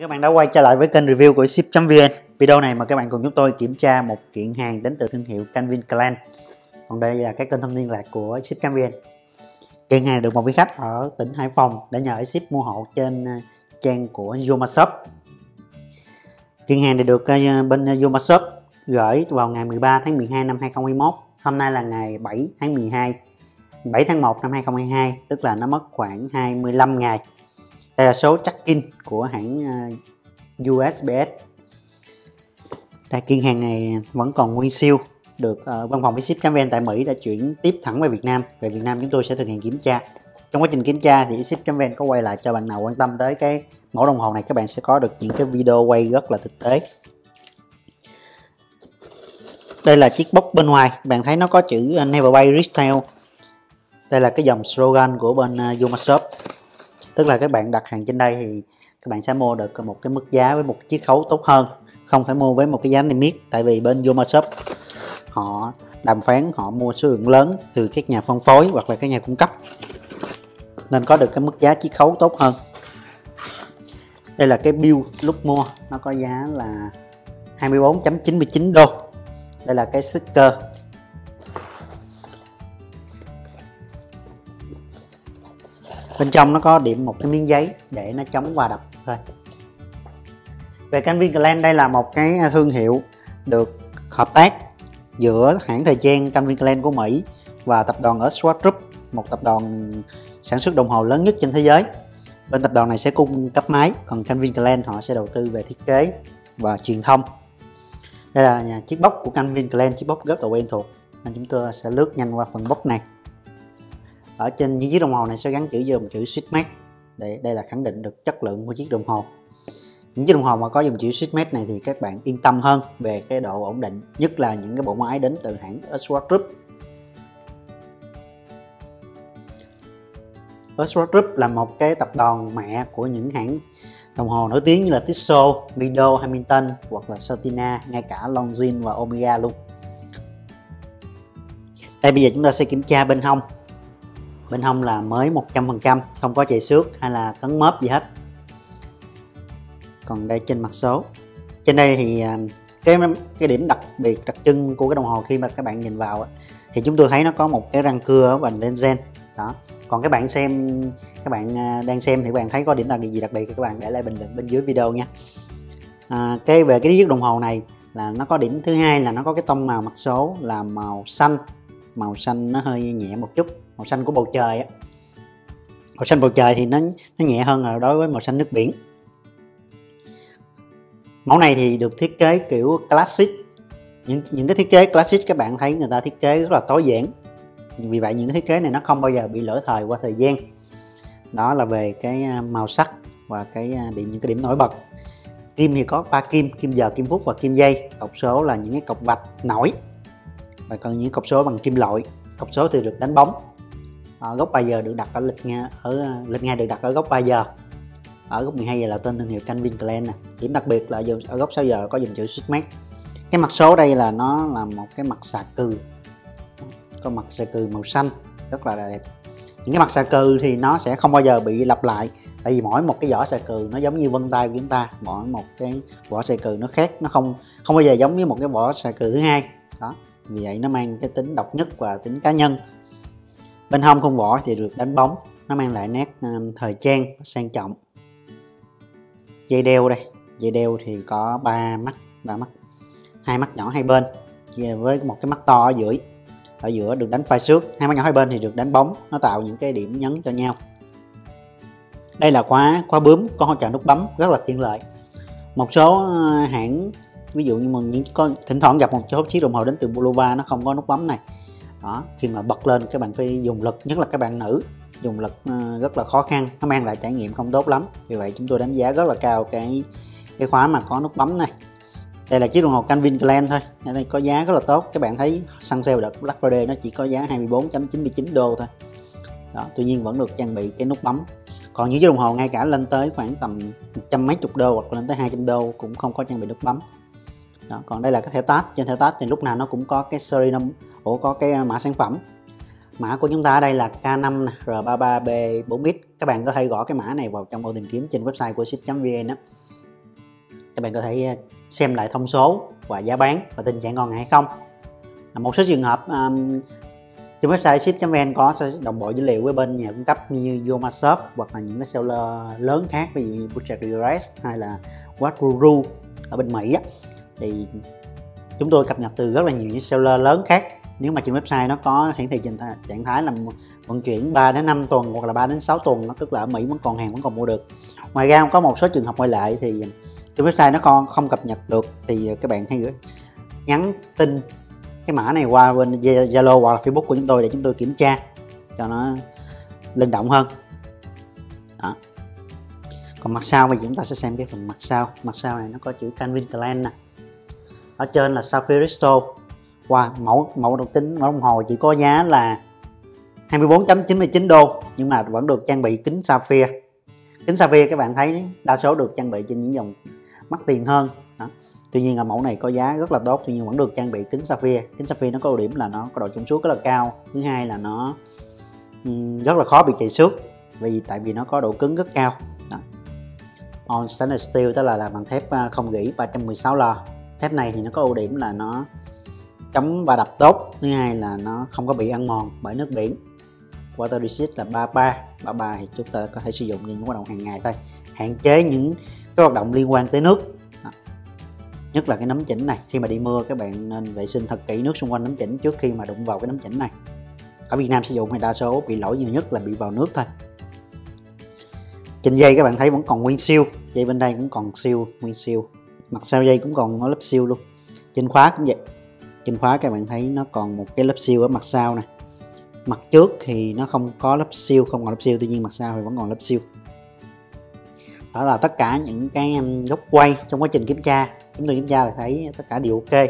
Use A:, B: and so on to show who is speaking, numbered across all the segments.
A: Các bạn đã quay trở lại với kênh review của ship.vn Video này mà các bạn cùng chúng tôi kiểm tra một kiện hàng đến từ thương hiệu Calvin Klein. Còn đây là cái kênh thông tin liên lạc của ship.vn Kiện hàng được một vị khách ở tỉnh Hải Phòng đã nhờ ship mua hộ trên à, trang của Yoma Shop. Kiện hàng này được à, bên Yoma Shop gửi vào ngày 13 tháng 12 năm 2021 Hôm nay là ngày 7 tháng 12 7 tháng 1 năm 2022 tức là nó mất khoảng 25 ngày đây là số check-in của hãng ờ, USPS đây kiện hàng này vẫn còn nguyên siêu được uh, văn phòng ship.vn tại Mỹ đã chuyển tiếp thẳng về Việt Nam. Về Việt Nam chúng tôi sẽ thực hiện kiểm tra. Trong quá trình kiểm tra thì ship.vn có quay lại cho bạn nào quan tâm tới cái mẫu đồng hồ này các bạn sẽ có được những cái video quay rất là thực tế. Đây là chiếc bóc bên ngoài. Bạn thấy nó có chữ ờ, Never Buy Retail. Đây là cái dòng slogan của bên uh, Yuma Shop tức là các bạn đặt hàng trên đây thì các bạn sẽ mua được một cái mức giá với một chiết khấu tốt hơn. Không phải mua với một cái giá niêm yết, tại vì bên Yoma Shop, họ đàm phán, họ mua số lượng lớn từ các nhà phân phối hoặc là các nhà cung cấp. Nên có được cái mức giá chiết khấu tốt hơn. Đây là cái bill lúc mua, nó có giá là 24.99 đô. Đây là cái sticker. Bên trong nó có điểm một cái miếng giấy để nó chống va đập. Thôi. Về Calvin Klein đây là một cái thương hiệu được hợp tác giữa hãng thời trang Calvin Klein của Mỹ và tập đoàn ở Swatch Group, một tập đoàn sản xuất đồng hồ lớn nhất trên thế giới. Bên tập đoàn này sẽ cung cấp máy, còn Calvin Klein họ sẽ đầu tư về thiết kế và truyền thông. Đây là chiếc bóc của Calvin Klein chiếc bóc rất là quen thuộc, nên chúng tôi sẽ lướt nhanh qua phần bóc này ở trên những chiếc đồng hồ này sẽ gắn chữ dùm chữ Swissmade để đây là khẳng định được chất lượng của chiếc đồng hồ. Những chiếc đồng hồ mà có dùng chữ Swissmade này thì các bạn yên tâm hơn về cái độ ổn định nhất là những cái bộ máy đến từ hãng Swatch Group. Swatch Group là một cái tập đoàn mẹ của những hãng đồng hồ nổi tiếng như là Tissot, Mido, Hamilton hoặc là Satina, ngay cả Longines và Omega luôn. Đây bây giờ chúng ta sẽ kiểm tra bên hông bên hông là mới 100% không có chạy xước hay là cấn mớp gì hết. Còn đây trên mặt số. Trên đây thì à, cái cái điểm đặc biệt đặc trưng của cái đồng hồ khi mà các bạn nhìn vào thì chúng tôi thấy nó có một cái răng cưa ở vành benzen đó. Còn các bạn xem các bạn à, đang xem thì các bạn thấy có điểm đặc biệt gì đặc biệt thì các bạn để lại bình luận bên dưới video nha. À, cái về cái chiếc đồng hồ này là nó có điểm thứ hai là nó có cái tông màu mặt số là màu xanh. Màu xanh nó hơi nhẹ một chút màu xanh của bầu trời á. Màu xanh bầu trời thì nó nó nhẹ hơn là đối với màu xanh nước biển. Mẫu này thì được thiết kế kiểu classic. Những những cái thiết kế classic các bạn thấy người ta thiết kế rất là tối giản. Vì vậy những cái thiết kế này nó không bao giờ bị lỗi thời qua thời gian. Đó là về cái à, màu sắc và cái à, điểm, những cái điểm nổi bật. Kim thì có ba kim kim giờ, kim phút và kim dây cọc số là những cái cọc vạch nổi. Và còn những cọc số bằng kim loại. Cọc số thì được đánh bóng à, góc 3 giờ được đặt ở lịch nga ở ờ, lịch nga được đặt ở góc 3 giờ. Ở góc 12 giờ là tên thương hiệu Calvin Klein nè. Điểm đặc biệt là ở góc 6 giờ có dùng chữ Swissmade cái mặt số đây là nó là một cái mặt xà cừ. Có mặt xà cừ màu xanh rất là đẹp. Những cái mặt xà cừ thì nó sẽ không bao giờ bị lặp lại. Tại vì mỗi một cái vỏ xà cừ nó giống như vân tay của chúng ta. Mỗi một cái vỏ xà cừ nó khác nó không không bao giờ giống như một cái vỏ xà cừ thứ hai. Đó vì vậy nó mang cái tính độc nhất và tính cá nhân bên hông khung vỏ thì được đánh bóng. Nó mang lại nét ờ, thời trang sang trọng. Dây đeo đây. Dây đeo thì có ba mắt ba mắt, hai mắt nhỏ hai bên. Với một cái mắt to ở giữa. Ở giữa được đánh phai xước. Hai mắt nhỏ hai bên thì được đánh bóng. Nó tạo những cái điểm nhấn cho nhau. Đây là khóa khóa bướm có hỗ trợ nút bấm. Rất là tiện lợi. Một số ờ, hãng, ví dụ như mình những có thỉnh thoảng gặp một số chiếc đồng hồ đến từ Bulova, nó không có nút bấm này đó khi mà bật lên các bạn phải dùng lực nhất là các bạn nữ dùng lực ờ, rất là khó khăn nó mang lại trải nghiệm không tốt lắm. Vì vậy chúng tôi đánh giá rất là cao cái cái khóa mà có nút bấm này. Đây là chiếc đồng hồ Calvin Klein thôi ở đây có giá rất là tốt. Các bạn thấy săn sale đợt Black Friday nó chỉ có giá 24.99 đô thôi. Đó tuy nhiên vẫn được trang bị cái nút bấm. Còn những chiếc đồng hồ ngay cả lên tới khoảng tầm trăm mấy chục đô hoặc lên tới 200 đô cũng không có trang bị nút bấm. Đó, còn đây là cái thẻ tát trên thẻ tát thì lúc nào nó cũng có cái serial number ổ có cái à, mã sản phẩm. Mã của chúng ta ở đây là K5 R33B4X các bạn có thể gõ cái mã này vào trong ô tìm kiếm trên website của ship.vn đó các bạn có thể à, xem lại thông số và giá bán và tình trạng còn hay không. À, một số trường hợp um, trên website ship.vn có đồng bộ dữ liệu với bên nhà cung cấp như Yomashop hoặc là những cái seller lớn khác ví dụ như Butcher Direct hay là Watruru ở bên Mỹ á, thì chúng tôi cập nhật từ rất là nhiều những seller lớn khác nếu mà trên website nó có hiển thị trình trạng thái là vận chuyển 3 đến 5 tuần hoặc là 3 đến 6 tuần tức là ở Mỹ vẫn còn hàng, vẫn còn mua được. Ngoài ra có một số trường hợp ngoại lệ thì trên website nó còn không cập nhật được, thì các bạn hãy gửi nhắn tin cái mã này qua bên Zalo hoặc là Facebook của chúng tôi để chúng tôi kiểm tra cho nó linh động hơn. Đó. còn mặt sau, bây giờ chúng ta sẽ xem cái phần mặt sau. Mặt sau này nó có chữ Calvin Klein nè. Ở trên là Sapphire Crystal wow, mẫu mẫu đồng tính mẫu đồng hồ chỉ có giá là 24.99 đô nhưng mà vẫn được trang bị kính sapphire. Kính sapphire các bạn thấy đa số được trang bị trên những dòng mắc tiền hơn. Đó. tuy nhiên là mẫu này có giá rất là tốt tuy nhiên vẫn được trang bị kính sapphire. Kính sapphire nó có ưu điểm là nó có độ trong suốt rất là cao. Thứ hai là nó rất là khó bị chảy xước vì tại vì nó có độ cứng rất cao. Đó. on stainless steel tức là làm bằng thép à, không gỉ 316 l thép này thì nó có ưu điểm là nó chống va đập tốt. Thứ hai là nó không có bị ăn mòn bởi nước biển. Water resist là 33 33 thì chúng ta có thể sử dụng những hoạt động hàng ngày thôi. Hạn chế những cái hoạt động liên quan tới nước. Đó. nhất là cái nấm chỉnh này. Khi mà đi mưa, các bạn nên vệ sinh thật kỹ nước xung quanh nấm chỉnh trước khi mà đụng vào cái nấm chỉnh này. Ở Việt Nam sử dụng thì đa số bị lỗi nhiều nhất là bị vào nước thôi. Trên dây các bạn thấy vẫn còn nguyên siêu. Dây bên đây cũng còn siêu, nguyên siêu. Mặt sau dây cũng còn có lớp siêu luôn. Trên khóa cũng vậy trên khóa các bạn thấy nó còn một cái lớp siêu ở mặt sau này mặt trước thì nó không có lớp siêu không còn lớp siêu tuy nhiên mặt sau thì vẫn còn lớp siêu. Đó là tất cả những cái góc quay trong quá trình kiểm tra. Chúng tôi kiểm tra thì thấy tất cả đều ok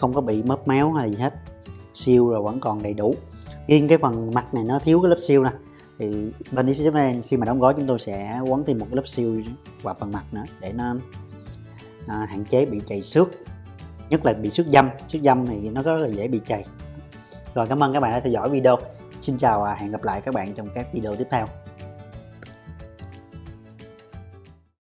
A: không có bị mớp méo hay gì hết. Siêu rồi vẫn còn đầy đủ. Riêng cái phần mặt này nó thiếu cái lớp siêu nè. Thì bên này khi mà đóng gói chúng tôi sẽ quấn thêm một lớp siêu vào phần mặt nữa để nó à, hạn chế bị chảy xước nhất là bị xước dâm. Xước dâm thì nó rất là dễ bị chày. Rồi cảm ơn các bạn đã theo dõi video. Xin chào và hẹn gặp lại các bạn trong các video tiếp theo.